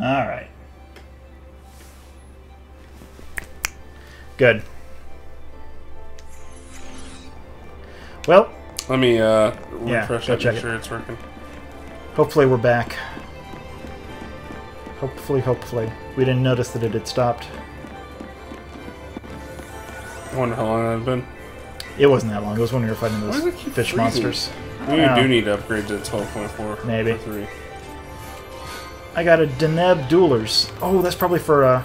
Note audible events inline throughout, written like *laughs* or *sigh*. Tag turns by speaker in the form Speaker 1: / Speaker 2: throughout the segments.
Speaker 1: All right. Good. Well,
Speaker 2: Let me uh, refresh
Speaker 1: go
Speaker 2: it,
Speaker 1: check
Speaker 2: make
Speaker 1: it.
Speaker 2: sure it's working.
Speaker 1: hopefully we're back. Hopefully, hopefully. We didn't notice that it had stopped.
Speaker 2: I wonder how long that's been.
Speaker 1: It wasn't that long. It was when we were fighting those
Speaker 2: it
Speaker 1: fish
Speaker 2: freezing?
Speaker 1: monsters.
Speaker 2: We do need to upgrade to 12.4.
Speaker 1: Maybe.
Speaker 2: 3.
Speaker 1: I got a Deneb Duelers. Oh, that's probably for, uh...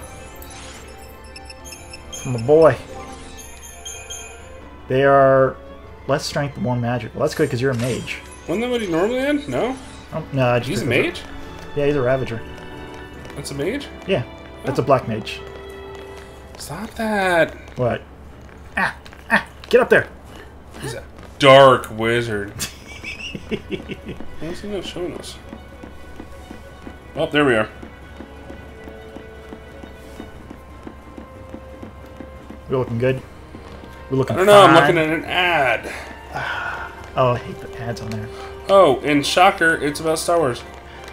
Speaker 1: From a boy. They are less strength, more magic. Well, that's good because you're a mage.
Speaker 2: Wasn't that what he normally had? No?
Speaker 1: Oh, no, I just
Speaker 2: He's a mage?
Speaker 1: Yeah, he's a Ravager.
Speaker 2: That's a mage?
Speaker 1: Yeah, that's a black mage.
Speaker 2: Stop that!
Speaker 1: What? Ah! Ah! Get up there!
Speaker 2: He's a dark wizard. *laughs* What's he not showing us? Oh, there we are.
Speaker 1: We're looking good. We're looking.
Speaker 2: I don't know, I'm looking at an ad. *sighs*
Speaker 1: Oh, I hate the ads on there.
Speaker 2: Oh, and shocker, it's about Star Wars.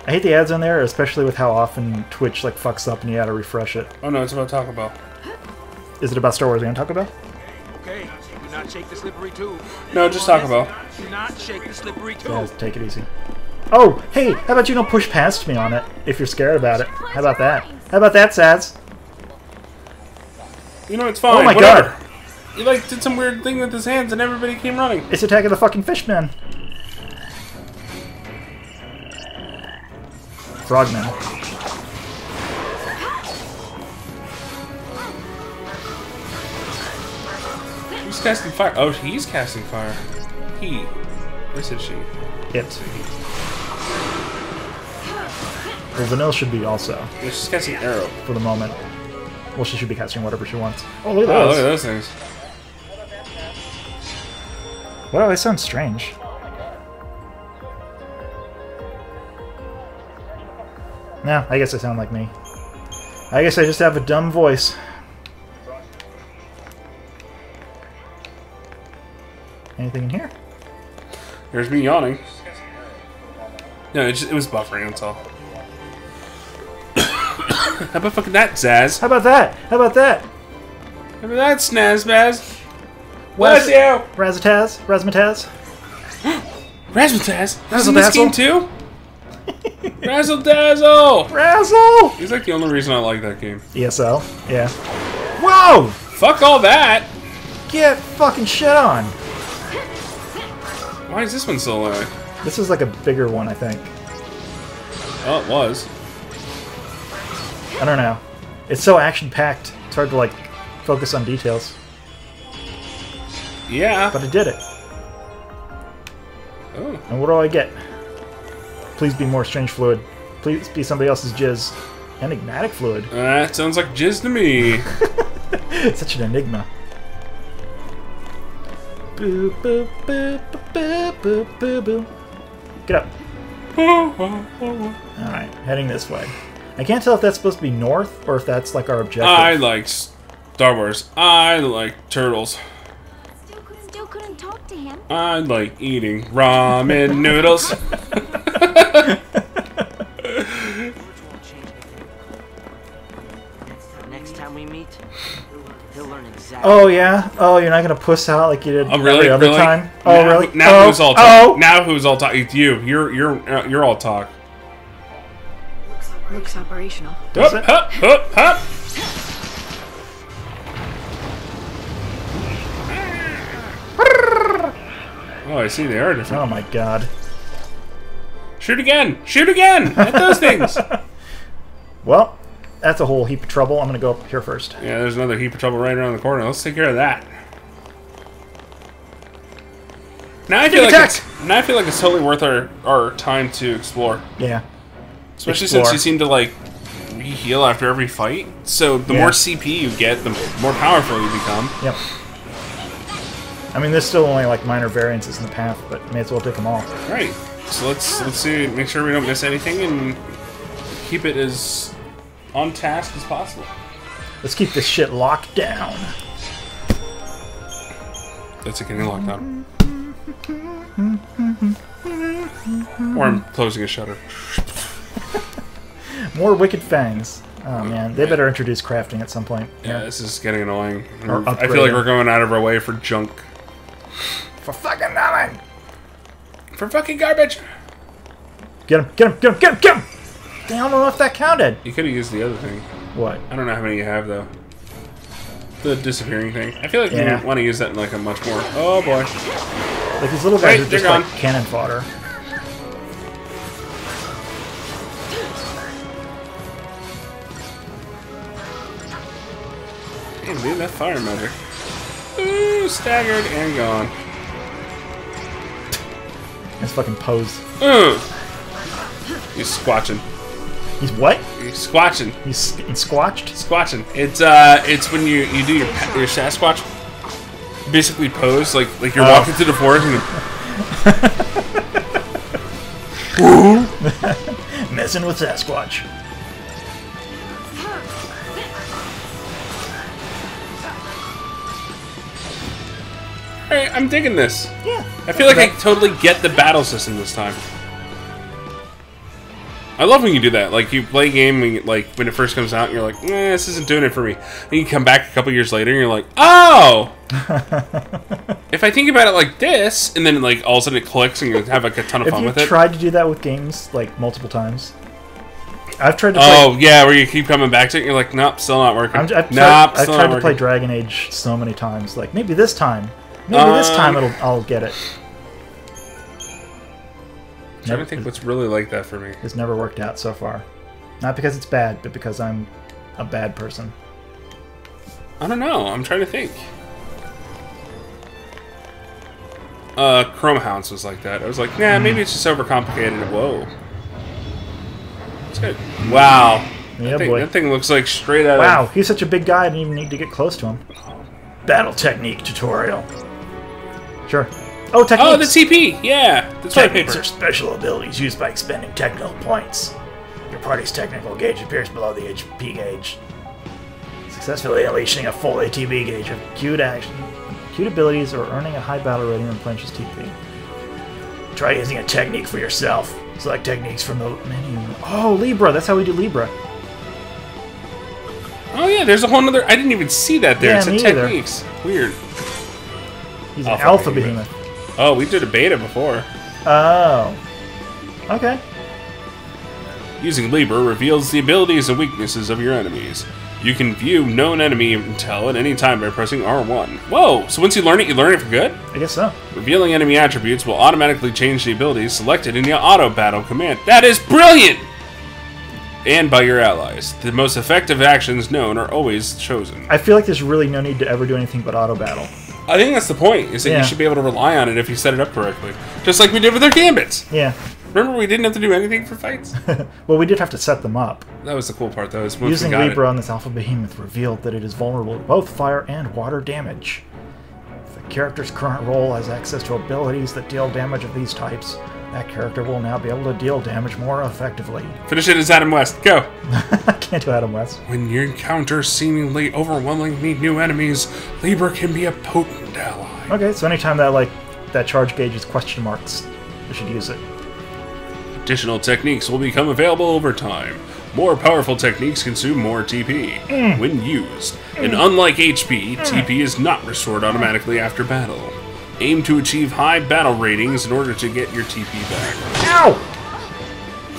Speaker 1: I hate the ads on there, especially with how often Twitch like fucks up and you gotta refresh it.
Speaker 2: Oh no, it's about Taco Bell.
Speaker 1: Is it about Star Wars? Are you gonna talk about?
Speaker 3: Okay, do not shake the slippery tube.
Speaker 2: No, just Taco Bell.
Speaker 3: Do not shake the slippery tube.
Speaker 1: Yeah, take it easy. Oh, hey, how about you don't push past me on it if you're scared about it? How about that? How about that, Sads?
Speaker 2: You know, it's fine.
Speaker 1: Oh my
Speaker 2: whatever.
Speaker 1: god!
Speaker 2: He like did some weird thing with his hands and everybody came running.
Speaker 1: It's attacking the fucking fishman. Frogman.
Speaker 2: Who's casting fire? Oh, he's casting fire. He. Or said she?
Speaker 1: It. Well, Vanille should be also,
Speaker 2: Yeah, she's casting aero.
Speaker 1: for the moment. Well, she should be casting whatever she wants. Oh, look at
Speaker 2: Oh,
Speaker 1: those.
Speaker 2: look at those things.
Speaker 1: Wow, they sound strange. No, I guess I sound like me. I guess I just have a dumb voice. Anything in here?
Speaker 2: There's me yawning. No, it, just, it was buffering, that's all. How about fucking that, Zaz?
Speaker 1: How about that? How about that?
Speaker 2: How about that, Snazbaz?
Speaker 1: Raz-
Speaker 2: Bless you!
Speaker 1: Razzatazz? Razzmatazz?
Speaker 2: Razzmatazz? That's in this
Speaker 1: Razzle
Speaker 2: game too? *laughs* Razzle Dazzle!
Speaker 1: Razzle!
Speaker 2: He's like the only reason I like that game.
Speaker 1: ESL? Yeah. Whoa!
Speaker 2: Fuck all that!
Speaker 1: Get fucking shit on!
Speaker 2: Why is this one so low?
Speaker 1: This is like a bigger one, I think.
Speaker 2: Oh, it was.
Speaker 1: I don't know. It's so action packed. It's hard to like focus on details.
Speaker 2: Yeah.
Speaker 1: But I did it.
Speaker 2: Oh.
Speaker 1: And what do I get? Please be more strange fluid. Please be somebody else's jizz. Enigmatic fluid.
Speaker 2: Uh, that sounds like jizz to me.
Speaker 1: It's *laughs* such an enigma. Boo boo boo boo boo boo boo boo. Get up. *laughs* Alright, heading this way. I can't tell if that's supposed to be north or if that's like our objective.
Speaker 2: I like Star Wars. I like turtles.
Speaker 4: Still couldn't, still couldn't talk to him.
Speaker 2: I like eating ramen *laughs* noodles. *laughs*
Speaker 5: Next time we meet, he'll learn exactly.
Speaker 1: Oh yeah. Oh, you're not gonna puss out like you did
Speaker 2: Oh really?
Speaker 1: every other
Speaker 2: really?
Speaker 1: time. Oh
Speaker 2: now,
Speaker 1: really?
Speaker 2: Now
Speaker 1: oh,
Speaker 2: who's all
Speaker 1: oh,
Speaker 2: talk? Now who's all talk? It's you. You're you're uh, you're all talk.
Speaker 4: Looks operational.
Speaker 1: Does
Speaker 2: Hup,
Speaker 1: it?
Speaker 2: hup, hup, hup. Oh, I see. They are different.
Speaker 1: Oh my god.
Speaker 2: Shoot again! Shoot again! At those things! *laughs*
Speaker 1: Well, that's a whole heap of trouble. I'm gonna go up here first.
Speaker 2: Yeah, there's another heap of trouble right around the corner. Let's take care of that. Now I feel like
Speaker 1: attack!
Speaker 2: it's, now I feel like it's totally worth our, our time to explore,
Speaker 1: Yeah.
Speaker 2: Especially
Speaker 1: Explore.
Speaker 2: since you seem to like re-heal after every fight. So the
Speaker 1: Yeah.
Speaker 2: more CP you get, the more powerful you become.
Speaker 1: Yep. I mean, there's still only like minor variances in the path, but may as well take them all.
Speaker 2: Right. So let's let's see, make sure we don't miss anything and keep it as on task as possible.
Speaker 1: Let's keep this shit locked down.
Speaker 2: That's it getting locked down. Or I'm closing a shutter.
Speaker 1: More wicked fangs. Oh man, they better introduce crafting at some point.
Speaker 2: Yeah, this is getting annoying. I feel like we're going out of our way for junk.
Speaker 1: For fucking nothing.
Speaker 2: For fucking garbage!
Speaker 1: Get him! Get him! Get him! Get him! Get him! Damn, I don't know if that counted.
Speaker 2: You could have used the other thing.
Speaker 1: What?
Speaker 2: I don't know how many you have, though. The disappearing thing. I feel like
Speaker 1: Yeah.
Speaker 2: you want to use that in like a much more... Oh, boy.
Speaker 1: Like these little guys are just
Speaker 2: they're
Speaker 1: like cannon fodder.
Speaker 2: Damn, dude, that fire magic. Ooh, staggered and gone.
Speaker 1: Nice fucking pose.
Speaker 2: Ooh. He's squatching.
Speaker 1: He's what?
Speaker 2: He's squatching.
Speaker 1: He's, he's squatched?
Speaker 2: Squatching. It's uh, it's when you you do your your Sasquatch. Basically, pose like like you're
Speaker 1: Oh.
Speaker 2: walking through the forest and *laughs*
Speaker 1: Messing with Sasquatch.
Speaker 2: I'm digging this.
Speaker 1: Yeah.
Speaker 2: I feel like I totally get the battle system this time. I love when you do that. Like you play a game, and you- like when it first comes out, and you're like, "Eh, this isn't doing it for me." And you come back a couple years later, and you're like, "Oh." *laughs* if I think about it like this, and then like all of a sudden it clicks, and you have like a ton of fun
Speaker 1: you
Speaker 2: with it.
Speaker 1: I've tried to do that with games like multiple times? I've tried to play.
Speaker 2: Oh yeah, where you keep coming back to it, and you're like, "Nope, still not working."
Speaker 1: I'm, I've tried,
Speaker 2: nope,
Speaker 1: I've tried to play. Dragon Age so many times. Like maybe this time, maybe this time
Speaker 2: Um,
Speaker 1: it'll I'll get it.
Speaker 2: Trying to think what's really like that for me.
Speaker 1: It's never worked out so far. Not because it's bad, but because I'm a bad person.
Speaker 2: I don't know. I'm trying to think. Uh, Chromehounds was like that. I was like, nah, maybe it's just overcomplicated. Whoa. It's good. Wow.
Speaker 1: Yeah,
Speaker 2: that, thing,
Speaker 1: boy.
Speaker 2: that thing looks like straight out
Speaker 1: Wow,
Speaker 2: of...
Speaker 1: he's such a big guy. I didn't even need to get close to him. Battle technique tutorial. Sure. Oh, techniques.
Speaker 2: Oh, the TP! Yeah! The toilet
Speaker 1: Techniques
Speaker 2: paper.
Speaker 1: are special abilities used by expending technical points. Your party's technical gauge appears below the HP gauge. Successfully unleashing a full ATB gauge of cute action, cute abilities, or earning a high battle rating replenishes TP. Try using a technique for yourself. Select techniques from the menu. Oh, Libra. That's how we do Libra.
Speaker 2: Oh, yeah, there's a whole other... I didn't even see that there.
Speaker 1: Yeah,
Speaker 2: it's a
Speaker 1: me either.
Speaker 2: techniques. Weird.
Speaker 1: He's an
Speaker 2: Alpha
Speaker 1: alpha
Speaker 2: behemoth.
Speaker 1: behemoth.
Speaker 2: Oh, we did a beta before.
Speaker 1: Oh. Okay.
Speaker 2: Using Libra reveals the abilities and weaknesses of your enemies. You can view known enemy intel at any time by pressing R1. Whoa! So once you learn it, you learn it for good?
Speaker 1: I guess so.
Speaker 2: Revealing enemy attributes will automatically change the abilities selected in the auto battle command. That is brilliant! And by your allies. The most effective actions known are always chosen.
Speaker 1: I feel like there's really no need to ever do anything but auto battle.
Speaker 2: I think that's the point, is that
Speaker 1: Yeah.
Speaker 2: you should be able to rely on it if you set it up correctly. Just like we did with our gambits.
Speaker 1: Yeah.
Speaker 2: Remember we didn't have to do anything for fights? *laughs*
Speaker 1: Well, we did have to set them up.
Speaker 2: that was the cool part though,
Speaker 1: Using Libra
Speaker 2: it.
Speaker 1: on this alpha behemoth revealed that it is vulnerable to both fire and water damage. If the character's current role has access to abilities that deal damage of these types, that character will now be able to deal damage more effectively.
Speaker 2: Finish it as Adam West. Go!
Speaker 1: I *laughs* can't do Adam West.
Speaker 2: When you encounter seemingly overwhelmingly new enemies, Libra can be a potent ally.
Speaker 1: Okay, so anytime that like that charge gauge is question marks, we should use it.
Speaker 2: Additional techniques will become available over time. More powerful techniques consume more TP mm. when used. And mm. unlike HP, TP mm. is not restored automatically after battle. Aim to achieve high battle ratings in order to get your TP back.
Speaker 1: Ow!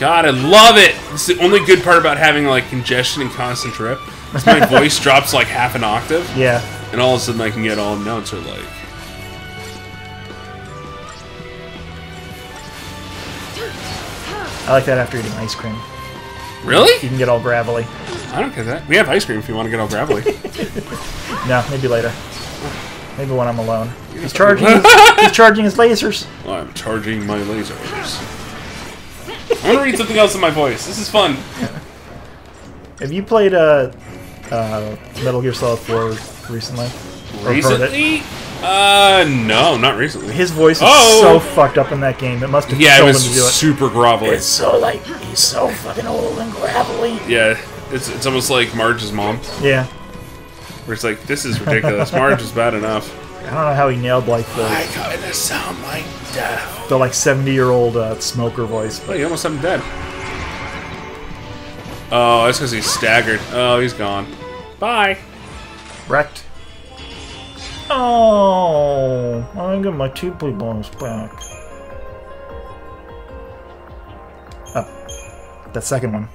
Speaker 2: God, I love it! It's the only good part about having like congestion and constant trip. is my *laughs* voice drops like half an octave,
Speaker 1: Yeah.
Speaker 2: and all of a sudden I can get all announcer like.
Speaker 1: I like that after eating ice cream.
Speaker 2: Really?
Speaker 1: You can get all gravelly.
Speaker 2: I don't get that. We have ice cream if you want to get all gravelly. *laughs*
Speaker 1: No, maybe later. Maybe when I'm alone. He's charging. his, he's charging his lasers.
Speaker 2: I'm charging my lasers. I want to read something else in my voice. This is fun.
Speaker 1: Have you played uh, uh, Metal Gear Solid 4 recently? Or heard it?
Speaker 2: Recently? Uh, no, not recently.
Speaker 1: His voice is
Speaker 2: Oh!
Speaker 1: so fucked up in that game. It must have
Speaker 2: Yeah, it
Speaker 1: killed
Speaker 2: was
Speaker 1: him to do it.
Speaker 2: super grovelly.
Speaker 1: It's so like he's so fucking old and gravelly.
Speaker 2: Yeah, it's, it's almost like Marge's mom,
Speaker 1: Yeah,
Speaker 2: where it's like, this is ridiculous. Marge is bad enough.
Speaker 1: I don't know how he nailed like the I
Speaker 2: kinda sound like death.
Speaker 1: the like seventy year old uh, smoker voice,
Speaker 2: Oh,
Speaker 1: but
Speaker 2: you almost have him dead. Oh, that's because he's staggered. Oh, he's gone. Bye.
Speaker 1: Wrecked. Oh, I got my two blue bonus back. Oh, that second one.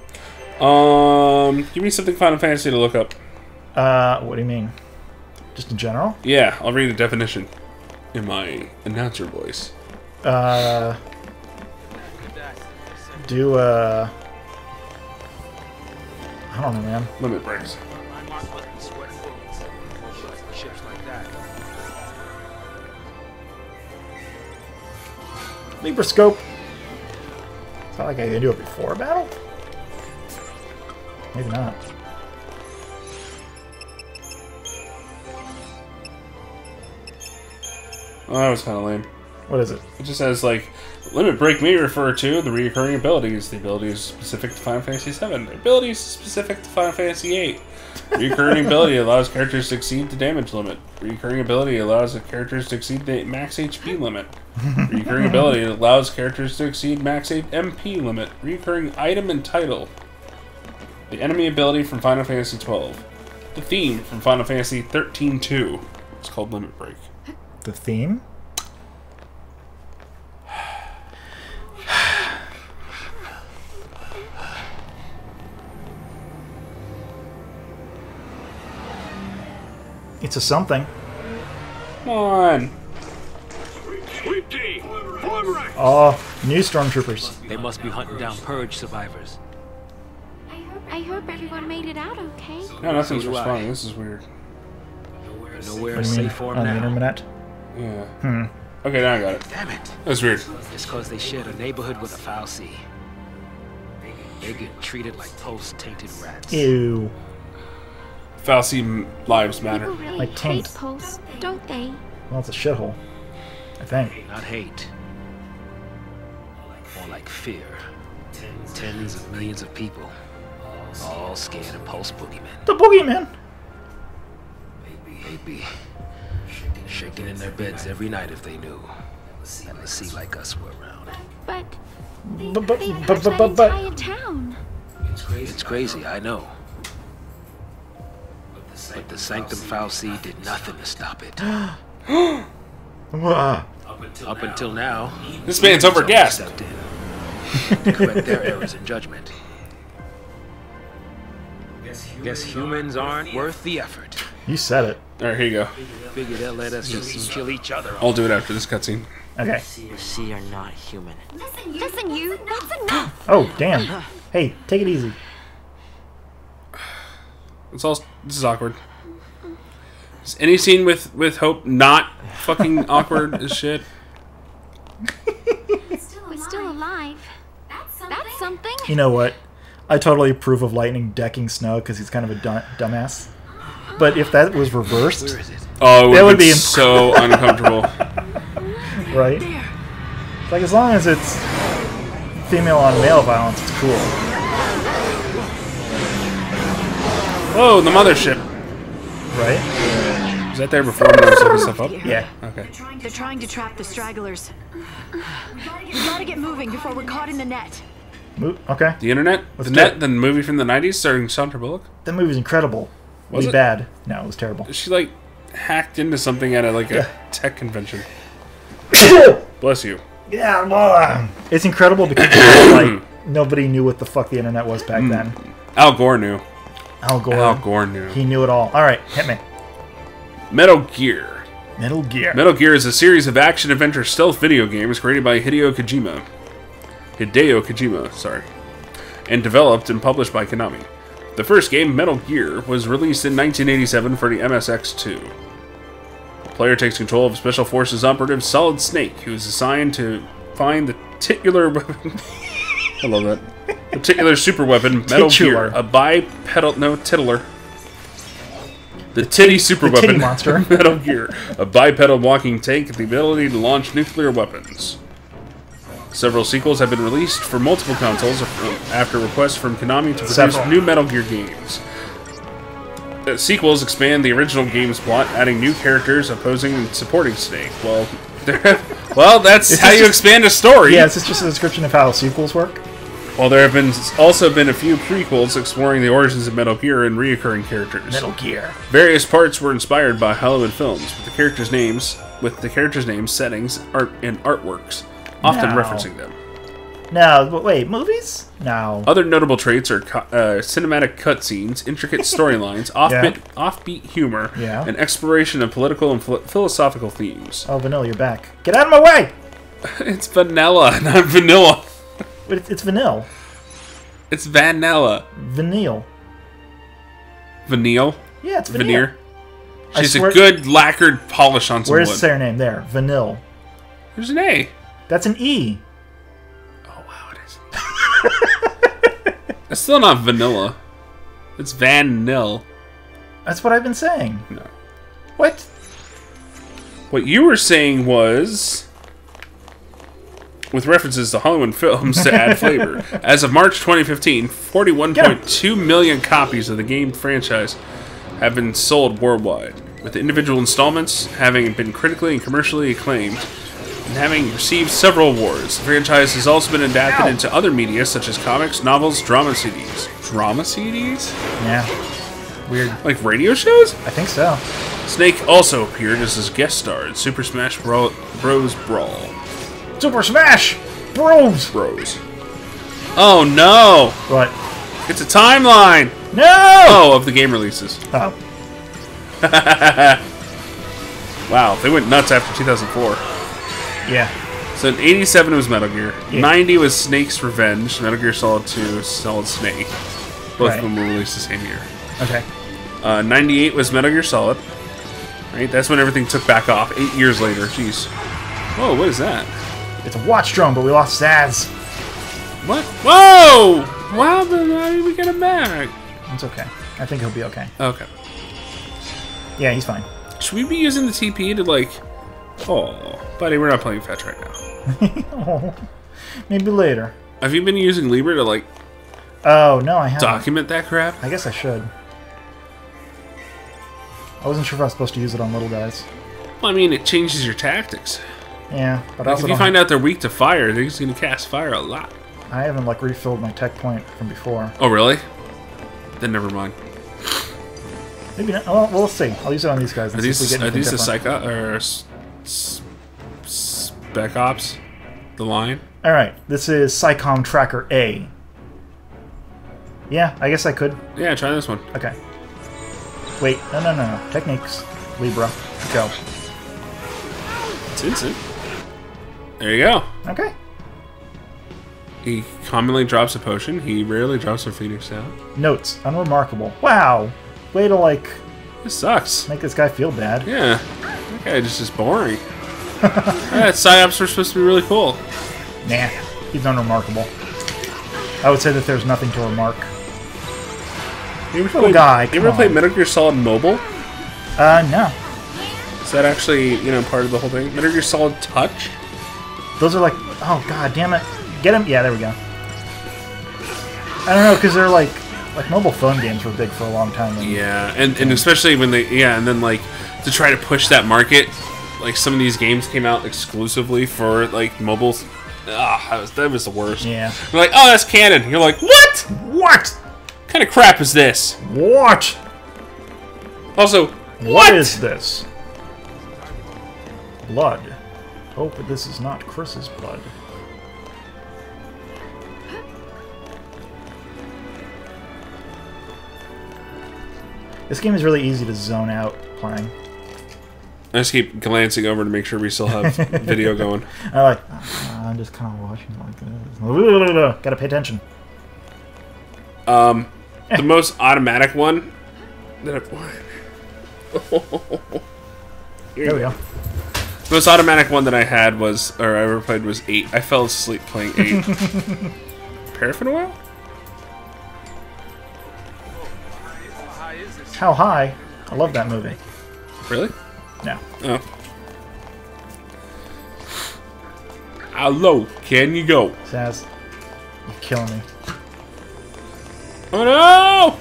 Speaker 2: Um, give me something Final Fantasy to look up.
Speaker 1: Uh, what do you mean? Just in general?
Speaker 2: Yeah, I'll read the definition in my announcer voice.
Speaker 1: Uh, do uh, I don't know, man.
Speaker 2: Limit breaks.
Speaker 3: My mark must be sweating bullets. Ships like.
Speaker 1: Libra scope. It's not like I can do it before battle. Maybe not.
Speaker 2: Oh, that was kind of lame.
Speaker 1: What is it?
Speaker 2: It just says like limit break may refer to the recurring abilities. The ability is specific to Final Fantasy VII. The ability is specific to Final Fantasy VIII. Recurring ability allows characters to exceed the damage limit. Recurring ability allows the characters to exceed the max HP limit. Recurring ability allows characters to exceed max MP limit. Recurring item and title. The enemy ability from Final Fantasy XII. The theme from Final Fantasy 13-2. It's called Limit Break.
Speaker 1: The theme? It's a something.
Speaker 2: Come on.
Speaker 1: Oh, new stormtroopers.
Speaker 3: They must be hunting down Purge survivors.
Speaker 4: I hope everyone made it out okay.
Speaker 2: No, nothing's
Speaker 3: So do I.
Speaker 2: responding. This is weird.
Speaker 3: Nowhere
Speaker 1: What do you mean?
Speaker 3: safe for
Speaker 1: On
Speaker 3: them
Speaker 1: the
Speaker 3: now.
Speaker 1: internet?
Speaker 2: Yeah.
Speaker 1: Hmm.
Speaker 2: Okay, now I got it.
Speaker 3: Damn it.
Speaker 2: That's weird.
Speaker 3: Just cause they shared a neighborhood with a fal'Cie. They get treated like Pulse-tainted rats.
Speaker 1: Ew.
Speaker 2: Falsy m- lives matter.
Speaker 4: People really
Speaker 1: Like
Speaker 4: hate
Speaker 1: taint.
Speaker 4: Pulse, don't they?
Speaker 1: Well, it's a shithole. I think.
Speaker 3: Not hate. More like fear. Tens of millions of people. All scared of Pulse boogeymen.
Speaker 1: The boogeyman!
Speaker 3: They'd be shaking in their beds every night if they knew that a sea like us were around.
Speaker 4: But
Speaker 1: But, but,
Speaker 4: they
Speaker 1: but,
Speaker 4: purged
Speaker 1: but,
Speaker 4: that
Speaker 1: but, but.
Speaker 4: entire town.
Speaker 3: It's crazy, I know. But the Sanctum fal'Cie did nothing to stop it.
Speaker 1: Wah. *gasps*
Speaker 3: Up until now,
Speaker 2: This man's overgassed.
Speaker 3: stepped in to correct their errors in judgment. Guess humans aren't worth the effort.
Speaker 1: You said it.
Speaker 2: All right, here you go.
Speaker 3: Figure they'll let us just kill each other.
Speaker 2: I'll do it after this cutscene.
Speaker 1: Okay.
Speaker 5: You see, are not human.
Speaker 4: Listen, you, that's enough.
Speaker 1: Oh, damn. Hey, take it easy.
Speaker 2: It's all. This is awkward. Is any scene with with Hope not fucking *laughs* awkward as shit?
Speaker 4: We're still alive. That's something.
Speaker 1: You know what? I totally approve of Lightning decking Snow because he's kind of a du- dumbass. But if that was reversed,
Speaker 3: Where is it?
Speaker 2: Oh,
Speaker 1: That
Speaker 2: would
Speaker 1: would
Speaker 2: be
Speaker 1: be
Speaker 2: so *laughs* uncomfortable.
Speaker 1: right? Like, as long as it's female on male violence, it's cool.
Speaker 2: Whoa, the mothership.
Speaker 1: Right?
Speaker 2: Was that there before when I was looking stuff up?
Speaker 1: Yeah.
Speaker 2: Okay.
Speaker 6: They're trying to trap the stragglers. We gotta get moving before we're caught in the net.
Speaker 1: Mo- okay.
Speaker 2: The internet,
Speaker 1: Let's
Speaker 2: the net,
Speaker 1: it.
Speaker 2: the movie from the '90s starring Sandra Bullock.
Speaker 1: That movie's incredible.
Speaker 2: Was
Speaker 1: Was
Speaker 2: it?
Speaker 1: bad. No, it was terrible.
Speaker 2: She like hacked into something at a like a tech convention. *coughs* Bless you.
Speaker 1: Yeah, well, it's incredible because *coughs* like nobody knew what the fuck the internet was back hmm. then.
Speaker 2: Al Gore knew.
Speaker 1: Al Gore,
Speaker 2: Al Gore knew.
Speaker 1: he knew it all. All right, hit me.
Speaker 2: Metal Gear.
Speaker 1: Metal Gear.
Speaker 2: Metal Gear is a series of action adventure stealth video games created by Hideo Kojima. Hideo Kojima, sorry. And developed and published by Konami. The first game, Metal Gear, was released in 1987 for the MSX2. The player takes control of Special Forces operative Solid Snake, who is assigned to find the titular *laughs* weapon. I love that. The titular super weapon, Metal
Speaker 1: Titular.
Speaker 2: Gear, a bipedal, no, titular. The titty super
Speaker 1: the titty
Speaker 2: weapon,
Speaker 1: monster. *laughs*
Speaker 2: Metal Gear, a bipedal walking tank with the ability to launch nuclear weapons. Several sequels have been released for multiple consoles after requests from Konami to produce
Speaker 1: Several.
Speaker 2: new Metal Gear games. The sequels expand the original game's plot, adding new characters opposing and supporting Snake. Well, *laughs* well, that's how you
Speaker 1: just-
Speaker 2: expand a story.
Speaker 1: Yeah, is this just a description of how sequels work?
Speaker 2: While there have been also been a few prequels exploring the origins of Metal Gear and reoccurring characters.
Speaker 1: Metal Gear.
Speaker 2: Various parts were inspired by Hollywood films, with the characters' names, with the characters' names, settings, art, and artworks, often
Speaker 1: No.
Speaker 2: referencing them.
Speaker 1: No, but wait, movies? No.
Speaker 2: Other notable traits are uh, cinematic cutscenes, intricate *laughs* storylines, offbeat, offbeat humor,
Speaker 1: Yeah.
Speaker 2: and exploration of political and phil- philosophical themes.
Speaker 1: Oh, Vanilla, you're back. Get out of my way! *laughs*
Speaker 2: It's vanilla, *laughs* not vanilla.
Speaker 1: But it's, it's vanilla.
Speaker 2: It's vanilla.
Speaker 1: Vanille.
Speaker 2: Vanille?
Speaker 1: Yeah, it's vanilla.
Speaker 2: Veneer? She's a good lacquered polish on some
Speaker 1: Where's
Speaker 2: wood.
Speaker 1: the surname? There. Vanille.
Speaker 2: There's an A.
Speaker 1: That's an E.
Speaker 2: Oh wow, it is. *laughs* it's still not vanilla. It's Van Nil.
Speaker 1: That's what I've been saying.
Speaker 2: No.
Speaker 1: What?
Speaker 2: What you were saying was with references to Hollywood films to add *laughs* flavor. As of March 2015, 41.2 million copies of the game franchise have been sold worldwide, with individual installments having been critically and commercially acclaimed and having received several awards. The franchise has also been adapted
Speaker 1: Ow.
Speaker 2: into other media such as comics, novels, drama CDs. Drama CDs?
Speaker 1: Yeah. Weird.
Speaker 2: Like radio shows?
Speaker 1: I think so.
Speaker 2: Snake also appeared as his guest star in Super Smash Bro- Bros. Brawl.
Speaker 1: Super Smash Bros.
Speaker 2: Bros. Oh no!
Speaker 1: What?
Speaker 2: It's a timeline!
Speaker 1: No!
Speaker 2: Oh, of the game releases.
Speaker 1: Oh. *laughs*
Speaker 2: Wow, they went nuts after 2004.
Speaker 1: Yeah.
Speaker 2: So in 87 was Metal Gear.
Speaker 1: Yeah.
Speaker 2: 90 was Snake's Revenge. Metal Gear Solid 2, Solid Snake. Both
Speaker 1: Right.
Speaker 2: of them were released the same year.
Speaker 1: Okay.
Speaker 2: Uh, 98 was Metal Gear Solid. Right? That's when everything took back off. Eight years later. Jeez. Whoa, what is that?
Speaker 1: It's a watch drone, but we lost Sazh.
Speaker 2: What? Whoa! Wow, then how did we get him back?
Speaker 1: It's okay. I think he'll be okay.
Speaker 2: Okay.
Speaker 1: Yeah, he's fine.
Speaker 2: Should we be using the TP to like... Oh, buddy, we're not playing fetch right now.
Speaker 1: Oh. *laughs* Maybe later.
Speaker 2: Have you been using Libra to like
Speaker 1: Oh, no, I haven't.
Speaker 2: document that crap?
Speaker 1: I guess I should. I wasn't sure if I was supposed to use it on little guys.
Speaker 2: Well, I mean, it changes your tactics.
Speaker 1: Yeah, but I
Speaker 2: Like, if you find out they're weak to fire, they're just gonna cast fire a lot.
Speaker 1: I haven't like refilled my tech point from before.
Speaker 2: Oh, really? Then never mind.
Speaker 1: Maybe not. Well, we'll see. I'll use it on these guys.
Speaker 2: Are
Speaker 1: And see if we
Speaker 2: these
Speaker 1: get
Speaker 2: are these the
Speaker 1: different.
Speaker 2: psycho or spec ops? The line?
Speaker 1: All right, this is PSICOM Tracker A. Yeah, I guess I could.
Speaker 2: Yeah, try this one.
Speaker 1: Okay. Wait, no, no, no, no. Techniques. Libra. Go.
Speaker 2: It's instant. There you go.
Speaker 1: Okay.
Speaker 2: He commonly drops a potion. He rarely drops a phoenix down.
Speaker 1: Notes. Unremarkable. Wow. Way to, like,
Speaker 2: This sucks.
Speaker 1: make this guy feel bad.
Speaker 2: Yeah, that guy just is boring. *laughs* yeah, psyops are supposed to be really cool.
Speaker 1: Nah. He's unremarkable. I would say that there's nothing to remark.
Speaker 2: You ever
Speaker 1: Little
Speaker 2: play,
Speaker 1: guy,
Speaker 2: You
Speaker 1: come
Speaker 2: ever play. Metal Gear Solid Mobile?
Speaker 1: Uh, no.
Speaker 2: Is that actually you know part of the whole thing? Metal Gear Solid Touch?
Speaker 1: Those are like, oh god damn it. Get him? Yeah, there we go. I don't know, because they're like, like mobile phone games were big for a long time. and-
Speaker 2: Yeah, and and especially when they yeah, and then like to try to push that market, like some of these games came out exclusively for like mobiles. Ah, that was that was the worst.
Speaker 1: Yeah.
Speaker 2: You're like, oh, that's canon. You're like, what?
Speaker 1: What?
Speaker 2: kind of crap is this?
Speaker 1: What?
Speaker 2: Also,
Speaker 1: what is this? Blood. Hope that this is not Chris's blood. This game is really easy to zone out playing.
Speaker 2: I just keep glancing over to make sure we still have *laughs* video going.
Speaker 1: I like. "Ah, I'm just kind of watching like this. Gotta pay attention.
Speaker 2: Um, the most automatic one that I've. Here *laughs*
Speaker 1: There we
Speaker 2: go.
Speaker 1: go.
Speaker 2: The most automatic one that I had was, or I ever played was eight. I fell asleep playing eight. *laughs* Paraffin oil?
Speaker 1: How high? I love that movie.
Speaker 2: Really?
Speaker 1: No.
Speaker 2: Oh. Uh. How low can you go?
Speaker 1: Sazh, you're killing me.
Speaker 2: Oh no!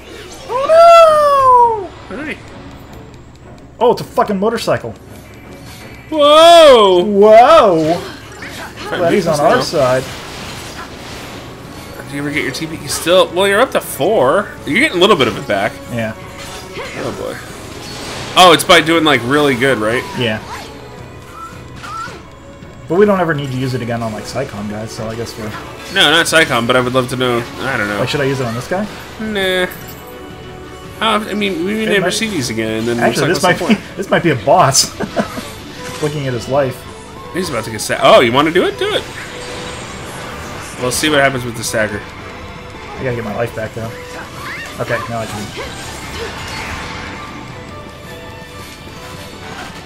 Speaker 1: Oh no!
Speaker 2: Hey.
Speaker 1: Oh, it's a fucking motorcycle.
Speaker 2: Whoa!
Speaker 1: Whoa! Glad he's on our
Speaker 2: now.
Speaker 1: side.
Speaker 2: Do you ever get your TP? You still well, you're up to four. You're getting a little bit of it back.
Speaker 1: Yeah.
Speaker 2: Oh boy. Oh, it's by doing like really good, right?
Speaker 1: Yeah. But we don't ever need to use it again on like PSICOM guys, so I guess we're
Speaker 2: No, not PSICOM, but I would love to know. I don't know.
Speaker 1: like should I use it on this guy?
Speaker 2: Nah. I mean, we may never
Speaker 1: might-
Speaker 2: see these again. And then
Speaker 1: Actually this might, be, *laughs* this might be a boss. *laughs* Looking at his life.
Speaker 2: He's about to get set. Oh, you want to do it? Do it. We'll see what happens with the stagger.
Speaker 1: I gotta get my life back though. Okay, now I can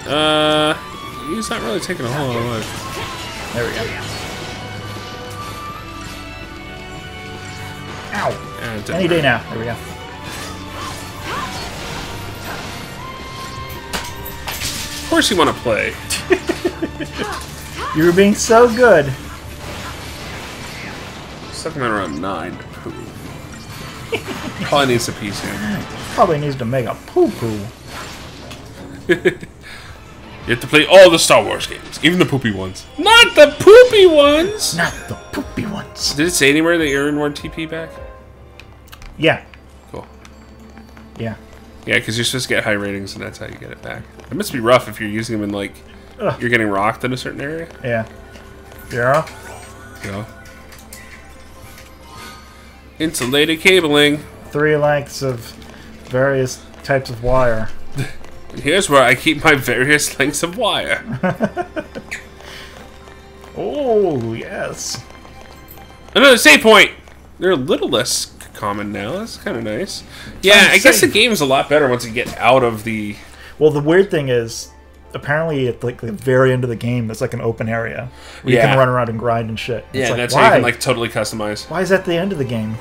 Speaker 2: Uh, he's not really taking a whole lot of life.
Speaker 1: there we go. Ow!
Speaker 2: It
Speaker 1: Any day now. There we go.
Speaker 2: Of course, you want to play. *laughs*
Speaker 1: You were being so good.
Speaker 2: Stuck him at around nine. Poo. Probably needs a PC. *laughs*
Speaker 1: Probably needs to make a poo poo. *laughs*
Speaker 2: You have to play all the Star Wars games, even the poopy ones. Not the poopy ones!
Speaker 1: Not the poopy ones.
Speaker 2: Did it say anywhere that you earn more TP back?
Speaker 1: Yeah.
Speaker 2: Cool.
Speaker 1: Yeah.
Speaker 2: Yeah, because you're supposed to get high ratings, and that's how you get it back. It must be rough if you're using them in, like,
Speaker 1: Ugh.
Speaker 2: you're getting rocked in a certain area.
Speaker 1: Yeah. Yeah.
Speaker 2: Yeah. Insulated cabling.
Speaker 1: Three lengths of various types of wire.
Speaker 2: Here's where I keep my various *laughs* lengths of wire. *laughs*
Speaker 1: Oh, yes.
Speaker 2: Another save point! They're a little less common now. That's kind of nice. Yeah, I guess the
Speaker 1: save.
Speaker 2: game's a lot better once you get out of the.
Speaker 1: Well, the weird thing is, apparently at like the very end of the game, there's like an open area where you can run around and grind and shit.
Speaker 2: Yeah,
Speaker 1: like,
Speaker 2: that's
Speaker 1: why?
Speaker 2: how you can like totally customize.
Speaker 1: Why is that the end of the game?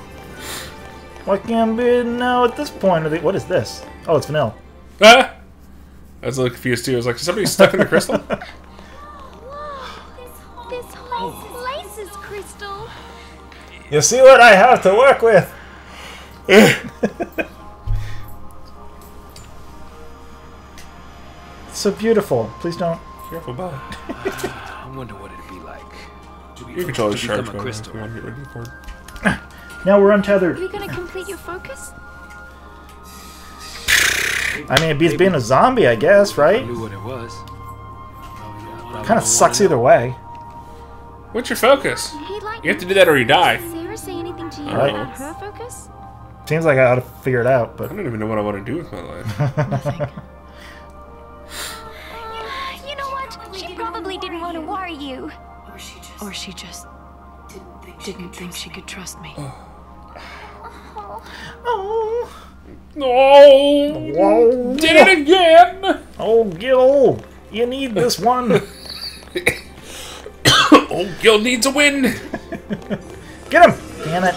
Speaker 1: Why can't be now at this point? Of the, what is this? Oh, it's vanilla.
Speaker 2: Ah! I was a little confused too. I was like, is somebody stuck in the crystal?
Speaker 4: This whole place is crystal.
Speaker 1: You see what I have to work with? It's *laughs* so beautiful. Please don't.
Speaker 2: Careful, bud.
Speaker 3: I wonder what it'd be like.
Speaker 2: Your controller's
Speaker 3: To become
Speaker 2: charged.
Speaker 3: a
Speaker 2: the way,
Speaker 3: crystal.
Speaker 2: if want to get rid of the cord.
Speaker 1: Now we're untethered.
Speaker 4: Are
Speaker 1: untethered.
Speaker 4: we gonna complete your focus?
Speaker 1: I mean, it beats being a zombie, I guess,
Speaker 3: I
Speaker 1: right?
Speaker 3: knew what it was.
Speaker 1: Kind of sucks either way.
Speaker 2: What's your focus?
Speaker 4: Like,
Speaker 2: You have to do that or you die.
Speaker 4: Did Sarah say anything to you
Speaker 1: Right.
Speaker 4: about her focus?
Speaker 1: Seems like I ought to figure it out, but I
Speaker 2: don't even know what I want to do with my life. *laughs* *laughs*
Speaker 4: You know what? She probably didn't want to worry you.
Speaker 6: Or she just didn't think she could trust me.
Speaker 1: oh, oh.
Speaker 2: No!
Speaker 1: whoa,
Speaker 2: Did it again!
Speaker 1: oh, Gil, you need this one. *coughs*
Speaker 2: Oh, Gil needs a win!
Speaker 1: Get him! Damn it!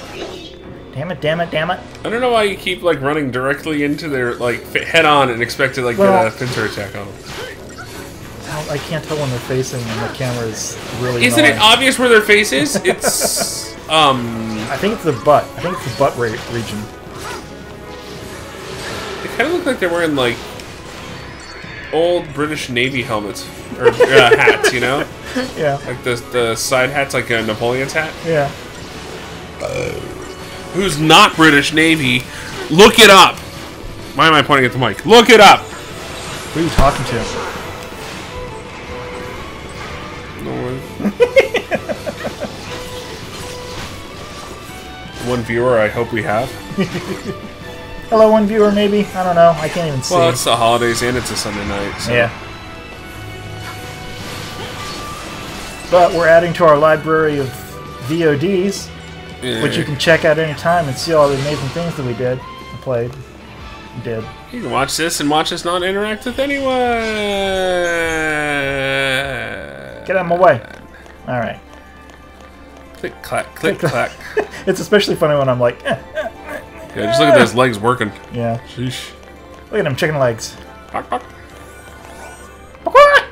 Speaker 1: Damn it! Damn it! Damn it!
Speaker 2: I don't know why you keep like running directly into their like head on and expect to like
Speaker 1: Well-
Speaker 2: get a pincer attack on them.
Speaker 1: I can't tell when they're facing and the camera is really.
Speaker 2: Isn't it obvious where their face is? *laughs* It's um.
Speaker 1: I think it's the butt. I think it's the butt ra- region.
Speaker 2: They kind of look like they're wearing like old British Navy helmets or uh, hats, you know, *laughs*
Speaker 1: Yeah.
Speaker 2: like the the side hats, like a Napoleon's hat.
Speaker 1: Yeah.
Speaker 2: Who's not British Navy? Look it up. Why am I pointing at the mic? Look it up.
Speaker 1: Who are you talking to?
Speaker 2: No one. *laughs* One viewer, I hope we have. *laughs*
Speaker 1: Hello, one viewer, maybe. I don't know. I can't even see.
Speaker 2: Well, it's the holidays and it's a Sunday night. So.
Speaker 1: Yeah. But we're adding to our library of VODs,
Speaker 2: Yeah.
Speaker 1: which you can check out anytime and see all the amazing things that we did, and played, and did.
Speaker 2: You can watch this and watch us not interact with anyone.
Speaker 1: Get out of my way. All right.
Speaker 2: Click, clack, click, click clack. *laughs*
Speaker 1: It's especially funny when I'm like, *laughs* eh,
Speaker 2: Yeah, just look at those legs working.
Speaker 1: yeah.
Speaker 2: Sheesh.
Speaker 1: Look at them chicken legs.
Speaker 2: Bark, bark.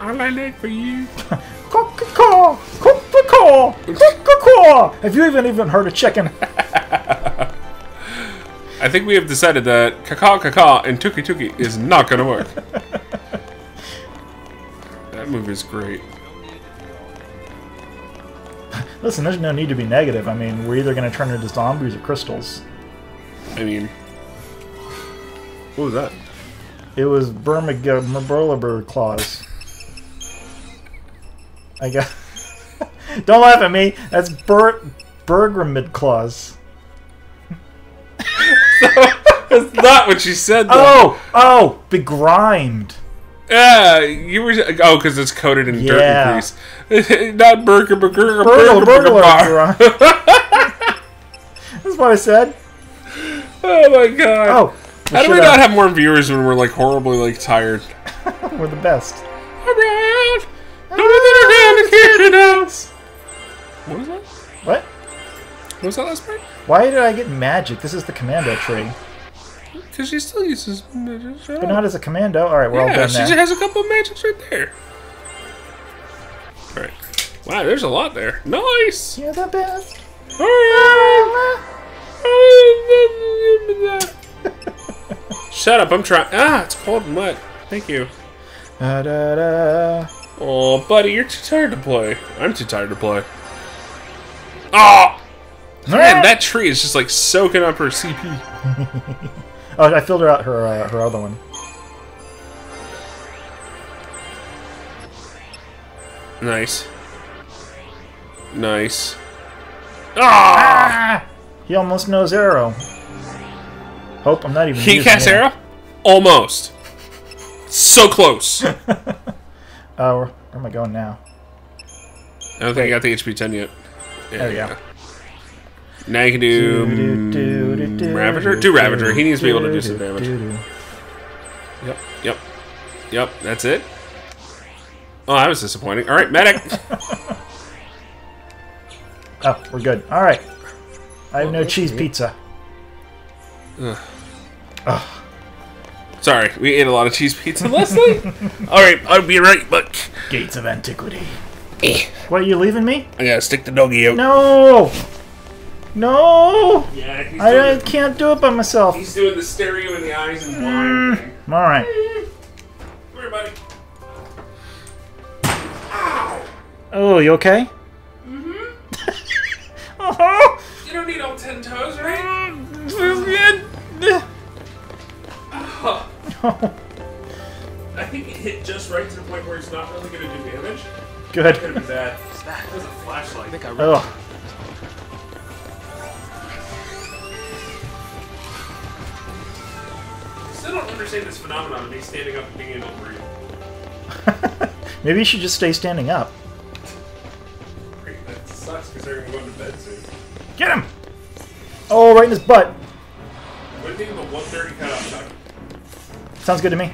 Speaker 2: I like that for you.
Speaker 1: Caw-caw, caw-caw, caw-caw. Have you even even heard of chicken? *laughs*
Speaker 2: I think we have decided that caca caca and tuki tuki is not gonna work. *laughs* that movie is great.
Speaker 1: Listen, there's no need to be negative. I mean, we're either going to turn into zombies or crystals.
Speaker 2: I mean, what was that?
Speaker 1: It was Burmaburlaber claws. I got. *laughs* Don't laugh at me. That's Bur Bergramid claws. *laughs*
Speaker 2: That's not what she said. Though.
Speaker 1: Oh, oh, begrimed.
Speaker 2: Yeah, you were. Oh, because it's coated in dirt and grease. *laughs* Not burger, burger, burger,
Speaker 1: burglar.
Speaker 2: bar.
Speaker 1: That's what I said.
Speaker 2: Oh my god.
Speaker 1: Oh,
Speaker 2: How do we not have more viewers when we're like horribly like tired? *laughs*
Speaker 1: We're the best.
Speaker 2: Alright. No other than a kid else. What was that?
Speaker 1: What?
Speaker 2: What was that last part?
Speaker 1: Why did I get magic? This is the commando tree.
Speaker 2: Because she still uses.
Speaker 1: But not as a commando. All right, we're all
Speaker 2: yeah,
Speaker 1: done
Speaker 2: she
Speaker 1: now.
Speaker 2: just has a couple of magics right there. Alright. Wow, there's a lot there. Nice.
Speaker 1: You're the best. *laughs*
Speaker 2: Shut up, I'm trying. Ah, it's cold and wet. Thank you.
Speaker 1: Da, da, da.
Speaker 2: Oh, buddy, you're too tired to play. I'm too tired to play. Oh! Man, that tree is just like soaking up her CP. *laughs*
Speaker 1: Oh, I filled her out her uh, her other one.
Speaker 2: Nice. Nice. Ah!
Speaker 1: Ah! He almost knows aero. Hope I'm not even.
Speaker 2: He
Speaker 1: using
Speaker 2: cast aero? Almost. So close. *laughs*
Speaker 1: Oh, where, where am I going now?
Speaker 2: I don't think I got the HP 10 yet. Yeah,
Speaker 1: There we go.
Speaker 2: Now you can do mm, Ravager. Do Ravager. He needs to be able to do some damage. Yep. Yep. Yep. That's it. Oh, that was disappointing. All right, medic. *laughs*
Speaker 1: Oh, we're good. All right. I have no cheese pizza.
Speaker 2: Sorry, we ate a lot of cheese pizza last *laughs* night. All right, I'll be right back.
Speaker 1: Gates of antiquity. What, are you leaving me?
Speaker 2: I gotta stick the doggy out.
Speaker 1: No! No!
Speaker 2: Yeah, he's
Speaker 1: I, I can't do it by myself.
Speaker 2: he's doing the stereo in the eyes and blind thing.
Speaker 1: All right.
Speaker 2: Come here, buddy.
Speaker 1: Oh, you okay? Mm-hmm. *laughs* oh,
Speaker 2: You don't need all ten toes, right?
Speaker 1: feels *laughs* good.
Speaker 2: I think it hit just right to the point where it's not really gonna do damage.
Speaker 1: Good.
Speaker 2: Could be bad. That was a flashlight.
Speaker 3: I think I really
Speaker 1: Oh,
Speaker 2: Still don't understand this phenomenon of me standing up and being able to breathe. *laughs*
Speaker 1: maybe you should just stay standing up. Oh, right in his butt.
Speaker 2: When do you think the 130 cutoff?
Speaker 1: Sounds good to me.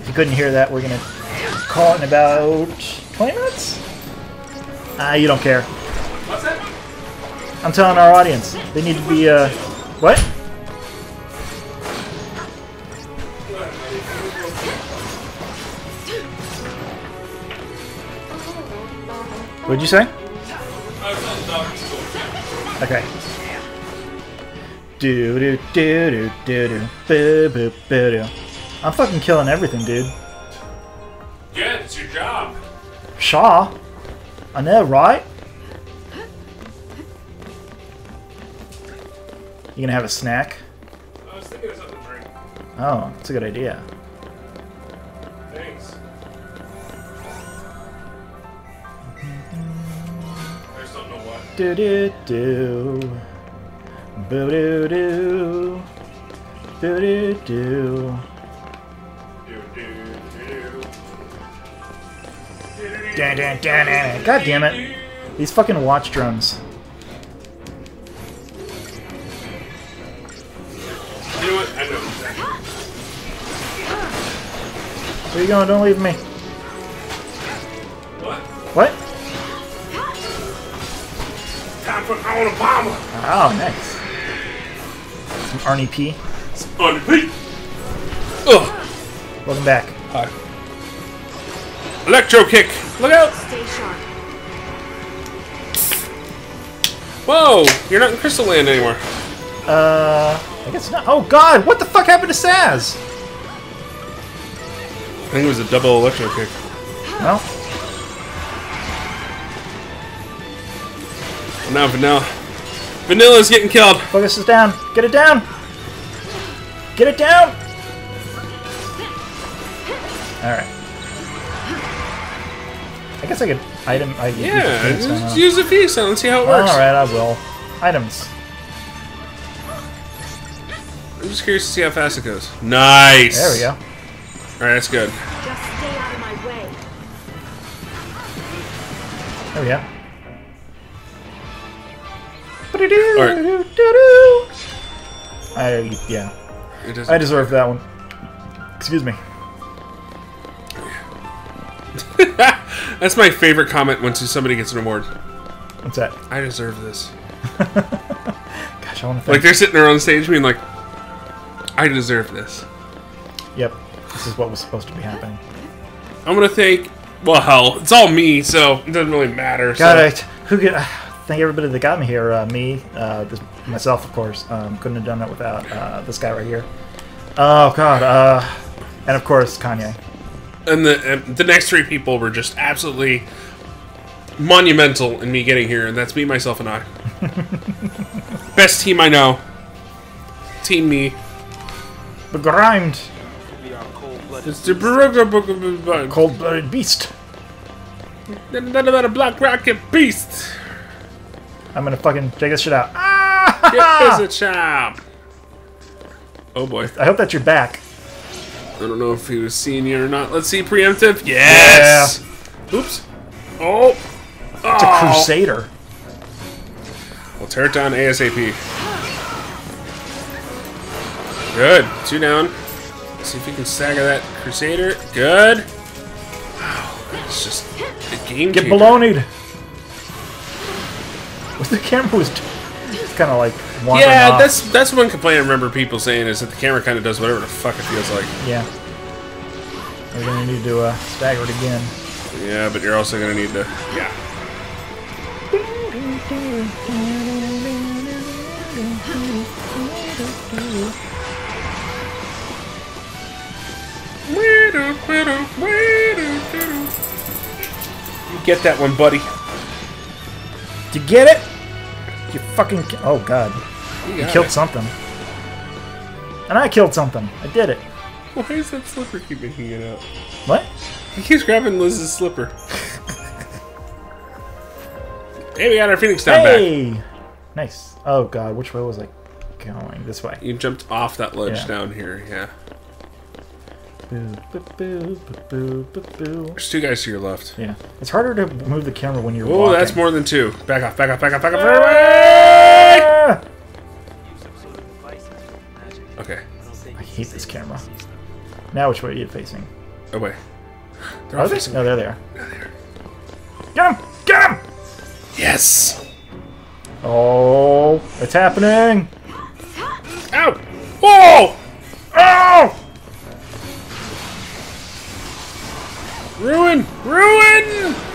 Speaker 1: If you couldn't hear that, we're gonna call it in about 20 minutes? Ah, you don't care.
Speaker 2: What's that?
Speaker 1: I'm telling our audience. They need to be, uh... What? What'd you say? Okay. Do do do do do do boo boo boo do. I'm fucking killing everything, dude.
Speaker 2: Yeah, it's your job.
Speaker 1: Shaw. I know, right? You gonna have a snack?
Speaker 2: I was thinking of something to drink.
Speaker 1: Oh, that's a good idea.
Speaker 2: Thanks.
Speaker 1: Do do do. Boo doo doo. Do do do.
Speaker 2: Do, do, do.
Speaker 1: Dun, dun, dun, dun. God damn it. These fucking watch drones.
Speaker 2: You know what? I know exactly.
Speaker 1: Where you going? Don't leave me.
Speaker 2: Time for Arnold Palmer.
Speaker 1: Oh, nice. Some Arnie P.
Speaker 2: On the beat. Ugh.
Speaker 1: Welcome back.
Speaker 2: Hi. Electro kick. Look out.
Speaker 6: Stay sharp.
Speaker 2: Whoa. You're not in Crystal Land anymore.
Speaker 1: Uh, I guess not. Oh God, what the fuck happened to Sazh?
Speaker 2: I think it was a double electro kick.
Speaker 1: Well,
Speaker 2: Now Vanilla. Vanilla's getting killed.
Speaker 1: Focus is down. Get it down. Get it down. All right. I guess I could item. I could use
Speaker 2: Yeah, just use a feast and let's see how it
Speaker 1: All
Speaker 2: works.
Speaker 1: All right, I will. Items.
Speaker 2: I'm just curious to see how fast it goes. Nice.
Speaker 1: There we go.
Speaker 2: All right, that's good.
Speaker 6: Just stay out of my way.
Speaker 1: There we go. I yeah.
Speaker 2: It.
Speaker 1: I deserve that one. Excuse me. *laughs*
Speaker 2: That's my favorite comment when somebody gets an award.
Speaker 1: What's that?
Speaker 2: I deserve this. *laughs*
Speaker 1: Gosh, I want to.
Speaker 2: Like they're sitting there on stage being like, I deserve this.
Speaker 1: Yep. This is what was supposed to be happening.
Speaker 2: I'm gonna thank. Well, hell, it's all me, so it doesn't really matter.
Speaker 1: God,
Speaker 2: so.
Speaker 1: I, who could uh, thank everybody that got me here? Uh, me, uh, this, myself, of course. Um, couldn't have done it without uh, this guy right here. Oh God, uh, and of course Kanye.
Speaker 2: and the and the next three people were just absolutely monumental in me getting here, and that's me, myself, and I. *laughs* Best team I know. Team me.
Speaker 1: Begrimed,
Speaker 2: It's the
Speaker 1: cold-blooded beast.
Speaker 2: Nothing about a black rocket beast.
Speaker 1: I'm gonna fucking take this shit out. Ah!
Speaker 2: Get a chop. Oh boy.
Speaker 1: I hope that's your back.
Speaker 2: I don't know if he was seeing you or not. Let's see preemptive. Yes. Oops. Oh.
Speaker 1: It's a
Speaker 2: Oh.
Speaker 1: crusader.
Speaker 2: We'll tear it down ASAP. Good. Two down. Let's see if we can stagger that Crusader. Good. Wow. It's just a game
Speaker 1: Get
Speaker 2: changer.
Speaker 1: baloneyed. The camera was kind of like
Speaker 2: Yeah,
Speaker 1: off.
Speaker 2: that's that's one complaint I remember people saying is that the camera kind of does whatever the fuck it feels like.
Speaker 1: yeah. We're gonna need to uh, stagger it again.
Speaker 2: Yeah, but you're also gonna need to. Yeah. You get that one, buddy.
Speaker 1: You get it? You fucking. ki- Oh god.
Speaker 2: You
Speaker 1: You killed
Speaker 2: it.
Speaker 1: something. And I killed something. I did it.
Speaker 2: Why is that slipper keep making it out?
Speaker 1: What?
Speaker 2: He keeps grabbing Liz's slipper. hey, we got our Phoenix down back.
Speaker 1: Hey! Nice. Oh god, which way was I going? This way.
Speaker 2: You jumped off that ledge
Speaker 1: Yeah.
Speaker 2: down here, yeah. There's two guys to your left.
Speaker 1: Yeah. It's harder to move the camera when you're
Speaker 2: Oh,
Speaker 1: walking.
Speaker 2: that's more than two. Back off, back off, back off, back off.
Speaker 1: Ah!
Speaker 2: Okay.
Speaker 1: I hate this camera. Now which way are you facing?
Speaker 2: Away. They're
Speaker 1: Are they?
Speaker 2: facing.
Speaker 1: No, there they are. Get him! Get him!
Speaker 2: Yes!
Speaker 1: Oh, it's happening!
Speaker 2: Ow! Whoa!
Speaker 1: Oh!
Speaker 2: Ruin! Ruin!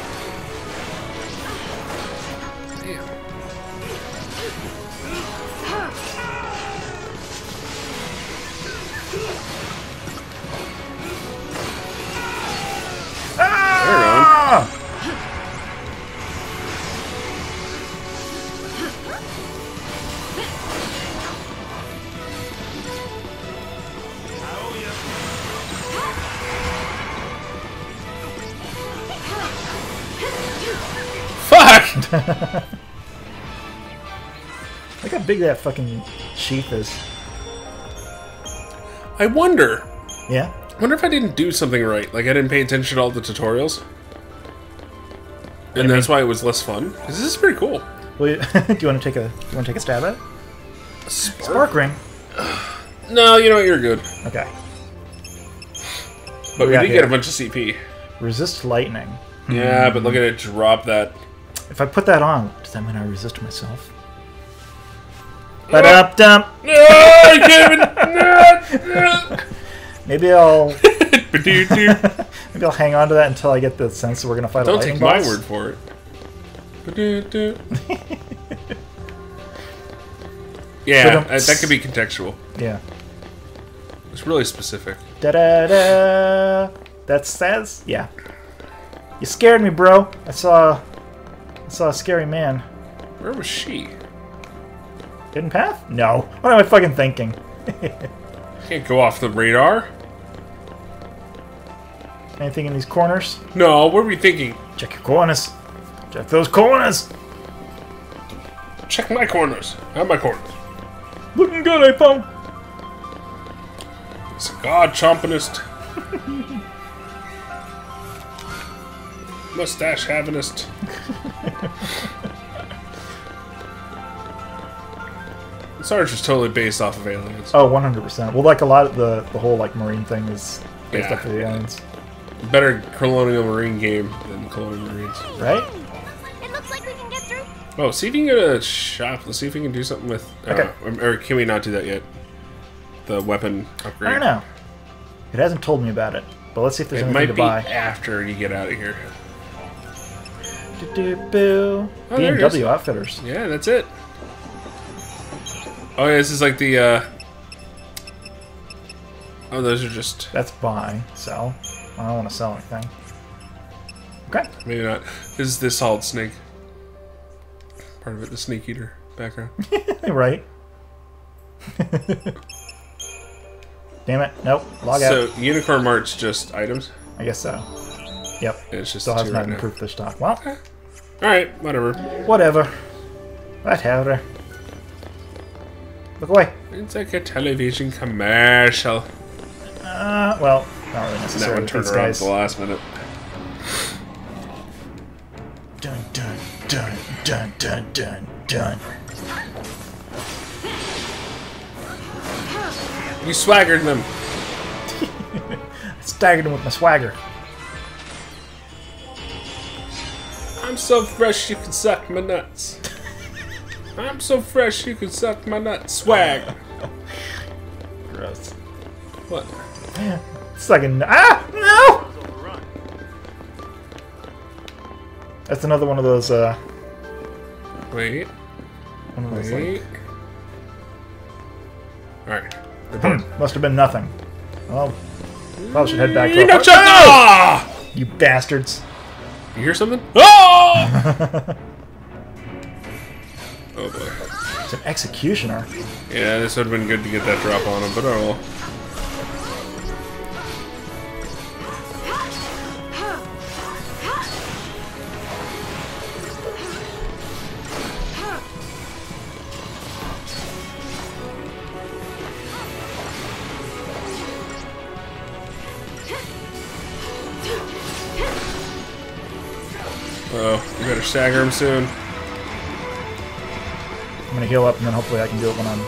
Speaker 2: *laughs*
Speaker 1: Look how big that fucking sheath is.
Speaker 2: I wonder.
Speaker 1: Yeah?
Speaker 2: wonder if I didn't do something right. Like I didn't pay attention to all the tutorials. And that's why it was less fun. this is pretty cool.
Speaker 1: Well, *laughs* you, do you want to take a? Do you want to take a stab at it? Spark ring.
Speaker 2: No, you know what? You're good.
Speaker 1: Okay.
Speaker 2: But
Speaker 1: we
Speaker 2: we did
Speaker 1: here?
Speaker 2: get a bunch of CP.
Speaker 1: Resist lightning.
Speaker 2: Yeah, but look at it drop that.
Speaker 1: If I put that on, does that mean I resist myself? But up dump.
Speaker 2: No, I can't. *laughs*
Speaker 1: Maybe I'll *laughs* *laughs* maybe I'll hang on to that until I get the sense that we're gonna fight a
Speaker 2: Don't
Speaker 1: lightning
Speaker 2: take my word for it. Yeah, uh, that could be contextual.
Speaker 1: Yeah.
Speaker 2: It's really specific.
Speaker 1: Da da da. That says, yeah. You scared me, bro. I saw, I saw a scary man.
Speaker 2: Where was she?
Speaker 1: Hidden path? No. What am I fucking thinking? *laughs*
Speaker 2: Can't go off the radar.
Speaker 1: Anything in these corners?
Speaker 2: No, what were we thinking?
Speaker 1: Check your corners. Check those corners.
Speaker 2: Check my corners. Have my corners.
Speaker 1: Looking good, iPhone.
Speaker 2: Cigar chompingist. Mustache havingist. Sarge *laughs* is totally based off of aliens.
Speaker 1: Oh, 100%. Well, like a lot of the, the whole like marine thing is based
Speaker 2: Yeah.
Speaker 1: off of the aliens.
Speaker 2: Better Colonial Marine game than Colonial Marines.
Speaker 1: Right?
Speaker 4: It looks like we can get through.
Speaker 2: Oh, see if you can get a shop. Let's see if we can do something with. Uh,
Speaker 1: Okay.
Speaker 2: or, or can we not do that yet? The weapon upgrade.
Speaker 1: I don't know. It hasn't told me about it. But let's see if there's
Speaker 2: It
Speaker 1: anything
Speaker 2: might
Speaker 1: to
Speaker 2: be
Speaker 1: buy.
Speaker 2: after you get out of here.
Speaker 1: Do-do-boo.
Speaker 2: Oh, there it is.
Speaker 1: B&W Outfitters.
Speaker 2: Yeah, that's it. Oh yeah, this is like the. uh... Oh, those are just
Speaker 1: That's buy, sell. I don't want to sell anything. Okay.
Speaker 2: maybe not. This is the solid snake. Part of it, the snake eater background. *laughs*
Speaker 1: right. *laughs* Damn it. Nope. Log out.
Speaker 2: so Unicorn Mart's just items.
Speaker 1: I guess so. Yep.
Speaker 2: It's just
Speaker 1: Still has not
Speaker 2: right now.
Speaker 1: improved the stock. Well,
Speaker 2: All right, whatever.
Speaker 1: whatever. Whatever. Look away.
Speaker 2: It's like a television commercial.
Speaker 1: Uh, well, not really
Speaker 2: And that one turned around at the last minute.
Speaker 1: Dun dun dun dun dun dun dun.
Speaker 2: You swaggered them. *laughs*
Speaker 1: I Staggered them with my swagger.
Speaker 2: I'm so fresh you can suck my nuts. I'm so fresh you can suck my nuts. Swag.
Speaker 1: Gross.
Speaker 2: What?
Speaker 1: Second. Ah! No! That's another one of those, uh,
Speaker 2: Wait.
Speaker 1: one of those,
Speaker 2: Wait.
Speaker 1: like,
Speaker 2: Alright.
Speaker 1: hmm, must have been nothing. Well, probably should head back to
Speaker 2: You know, Ah!
Speaker 1: You bastards.
Speaker 2: You hear something? Oh! *laughs* oh boy.
Speaker 1: It's an executioner.
Speaker 2: Yeah, this would have been good to get that drop on him, but oh well. Stagger him soon.
Speaker 1: I'm gonna heal up and then hopefully I can do it when I'm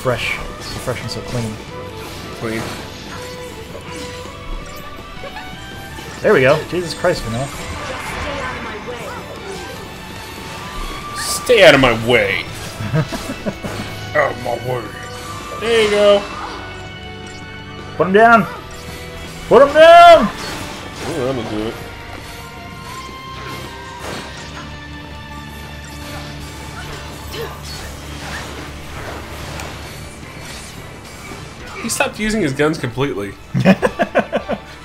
Speaker 1: fresh. So fresh and so clean.
Speaker 2: Clean.
Speaker 1: There we go. Jesus Christ, Vanilla.
Speaker 2: Stay out of my way. *laughs* out of my way. There you go.
Speaker 1: Put him down! Put him down!
Speaker 2: Oh, that'll do it. He stopped using his guns completely. *laughs*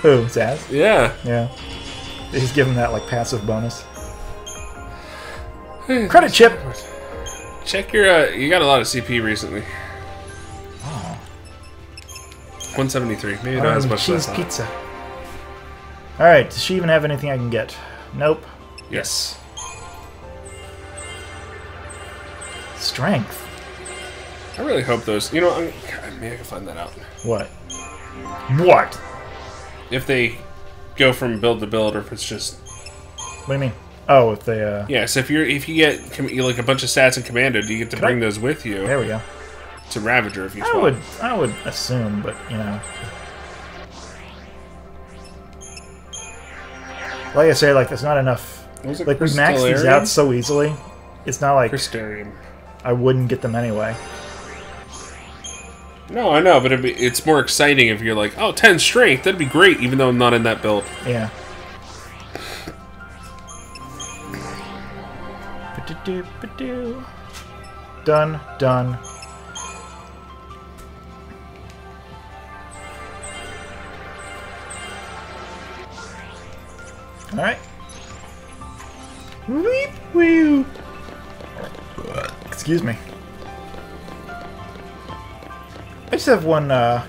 Speaker 1: Who? Sazh?
Speaker 2: Yeah.
Speaker 1: Yeah. He's giving that like passive bonus. *sighs* Credit chip!
Speaker 2: Check your. Uh, you got a lot of CP recently.
Speaker 1: Oh.
Speaker 2: 173. Maybe not as much as
Speaker 1: cheese pizza. Alright, does she even have anything I can get? Nope.
Speaker 2: Yes.
Speaker 1: Strength.
Speaker 2: I really hope those. You know, I'm, maybe I can find that out.
Speaker 1: What? What?
Speaker 2: If they go from build to build, or if it's just
Speaker 1: What do you mean? Oh, if they, uh...
Speaker 2: Yeah, so if you're if you get you like a bunch of stats in Commando, do you get to
Speaker 1: I-
Speaker 2: bring those with you
Speaker 1: There we go.
Speaker 2: to Ravager if you
Speaker 1: I would, I would assume, but, you know... Like I say, like, there's not enough... Like, we max these out so easily, it's not like
Speaker 2: Crystarium.
Speaker 1: I wouldn't get them anyway.
Speaker 2: No, I know, but be, it's more exciting if you're like, oh, 10 strength, that'd be great, even though I'm not in that build.
Speaker 1: Yeah. Done, done. Alright. Weep, wee. Excuse me. Just have one, uh...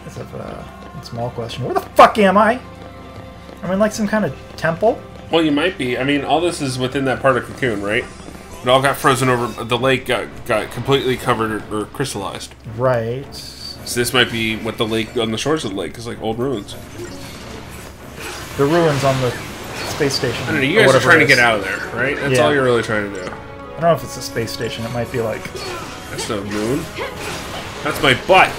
Speaker 1: I just have, uh, one small question. Where the fuck am I? I'm in, like, some kind of temple?
Speaker 2: Well, you might be. I mean, all this is within that part of Cocoon, right? It all got frozen over. The lake got, got completely covered or, or crystallized.
Speaker 1: Right.
Speaker 2: So this might be what the lake on the shores of the lake is like old ruins.
Speaker 1: The ruins on the space station.
Speaker 2: I don't know. You guys are trying to get out of there, right? That's
Speaker 1: Yeah.
Speaker 2: all you're really trying to do.
Speaker 1: I don't know if it's a space station. It might be like...
Speaker 2: That's no moon. That's my butt.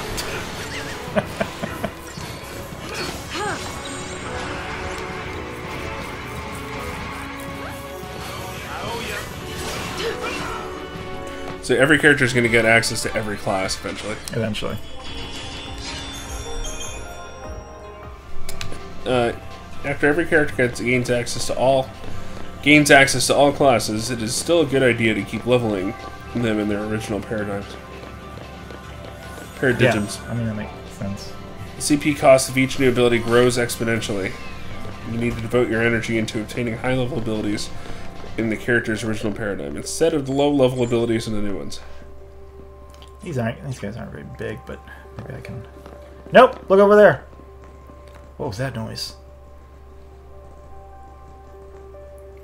Speaker 2: So every character is going to get access to every class eventually.
Speaker 1: Eventually.
Speaker 2: Uh, after every character gets gains access to all gains access to all classes, it is still a good idea to keep leveling them in their original paradigms.
Speaker 1: Yeah. I mean, that makes sense.
Speaker 2: The CP cost of each new ability grows exponentially. You need to devote your energy into obtaining high level abilities in the character's original paradigm instead of the low level abilities in the new ones.
Speaker 1: These aren't. These guys aren't very big, but maybe I can. Nope. Look over there. What was that noise?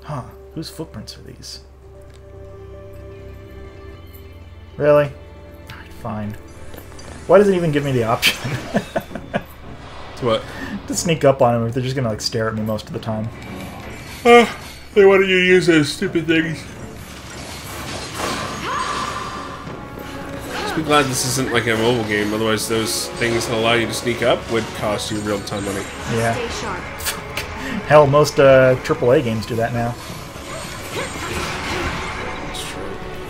Speaker 1: Huh? Whose footprints are these? Really? Alright, fine. Why does it even give me the option
Speaker 2: It's *laughs* what?
Speaker 1: to sneak up on them if they're just gonna like stare at me most of the time?
Speaker 2: They wanted you to use those stupid things. Just be glad this isn't like a mobile game, otherwise those things that allow you to sneak up would cost you real time money.
Speaker 1: Yeah. *laughs* Hell, most uh, AAA games do that now.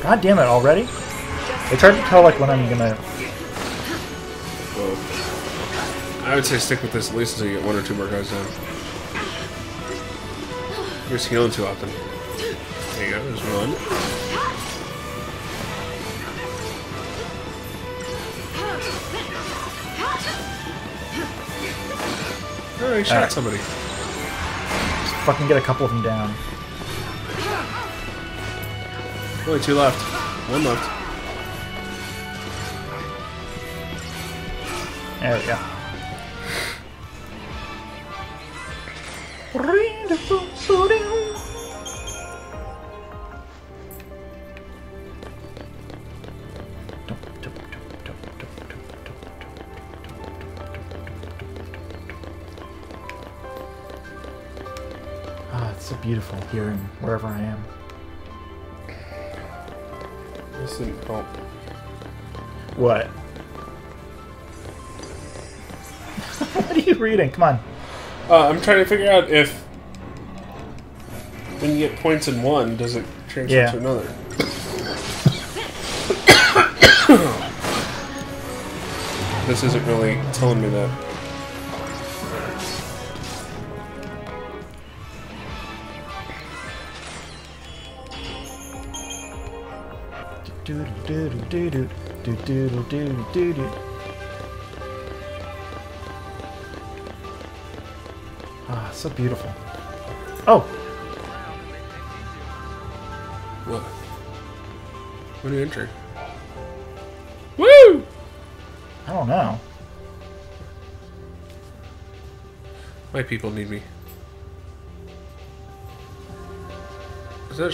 Speaker 1: God damn it! Already? It's hard to tell like when I'm gonna.
Speaker 2: I would say stick with this at least until you get one or two more guys down. You're just healing too often. There you go, there's one. Oh, he shot
Speaker 1: Alright.
Speaker 2: somebody.
Speaker 1: Just fucking get a couple of them down.
Speaker 2: Only two left. One left.
Speaker 1: There we go. Ah, it's so beautiful hearing wherever I am.
Speaker 2: Didn't.
Speaker 1: What? *laughs* what are you reading? Come on.
Speaker 2: Uh, I'm trying to figure out if when you get points in one, does it transfer
Speaker 1: Yeah.
Speaker 2: to another? this isn't really telling me that.
Speaker 1: Ah, so beautiful. Oh,
Speaker 2: What? What are you entering? Woo!
Speaker 1: I don't know.
Speaker 2: My people need me. Is that a